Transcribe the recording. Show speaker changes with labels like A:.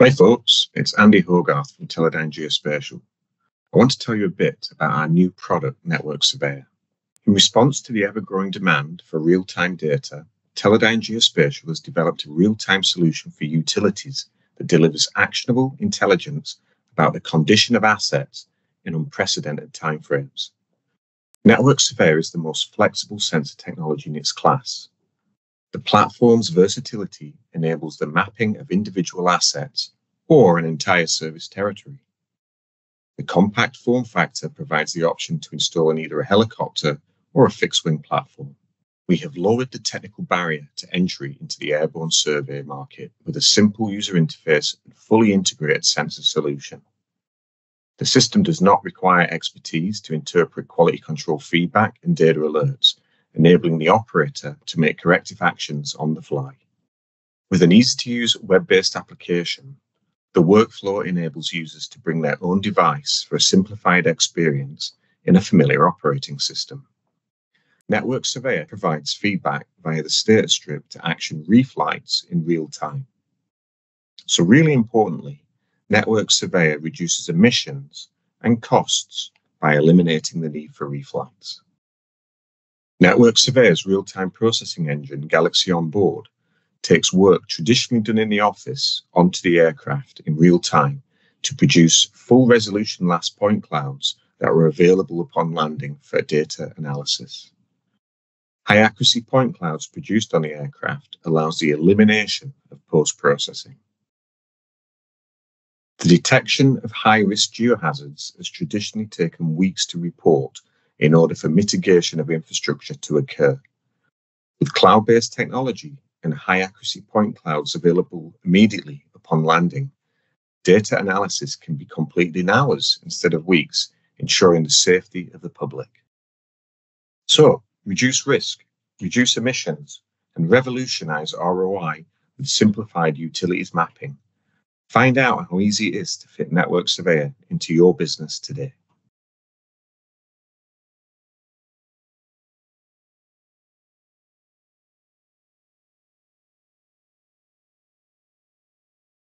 A: Hi folks, it's Andy Hogarth from Teledyne Geospatial. I want to tell you a bit about our new product, Network Surveyor. In response to the ever-growing demand for real-time data, Teledyne Geospatial has developed a real-time solution for utilities that delivers actionable intelligence about the condition of assets in unprecedented timeframes. Network Surveyor is the most flexible sensor technology in its class. The platform's versatility enables the mapping of individual assets or an entire service territory. The compact form factor provides the option to install in either a helicopter or a fixed wing platform. We have lowered the technical barrier to entry into the airborne survey market with a simple user interface and fully integrated sensor solution. The system does not require expertise to interpret quality control feedback and data alerts, enabling the operator to make corrective actions on the fly. With an easy to use web based application, the workflow enables users to bring their own device for a simplified experience in a familiar operating system. Network Surveyor provides feedback via the status strip to action reflights in real time. So, really importantly, Network Surveyor reduces emissions and costs by eliminating the need for reflights. Network Surveyor's real-time processing engine, Galaxy Onboard, takes work traditionally done in the office onto the aircraft in real time to produce full resolution LAS point clouds that are available upon landing for data analysis. High accuracy point clouds produced on the aircraft allows the elimination of post-processing. The detection of high-risk geohazards has traditionally taken weeks to report in order for mitigation of infrastructure to occur. With cloud-based technology and high-accuracy point clouds available immediately upon landing, data analysis can be completed in hours instead of weeks, ensuring the safety of the public. So, reduce risk, reduce emissions, and revolutionize ROI with simplified utilities mapping Find out how easy it is to fit Network Surveyor into your business today.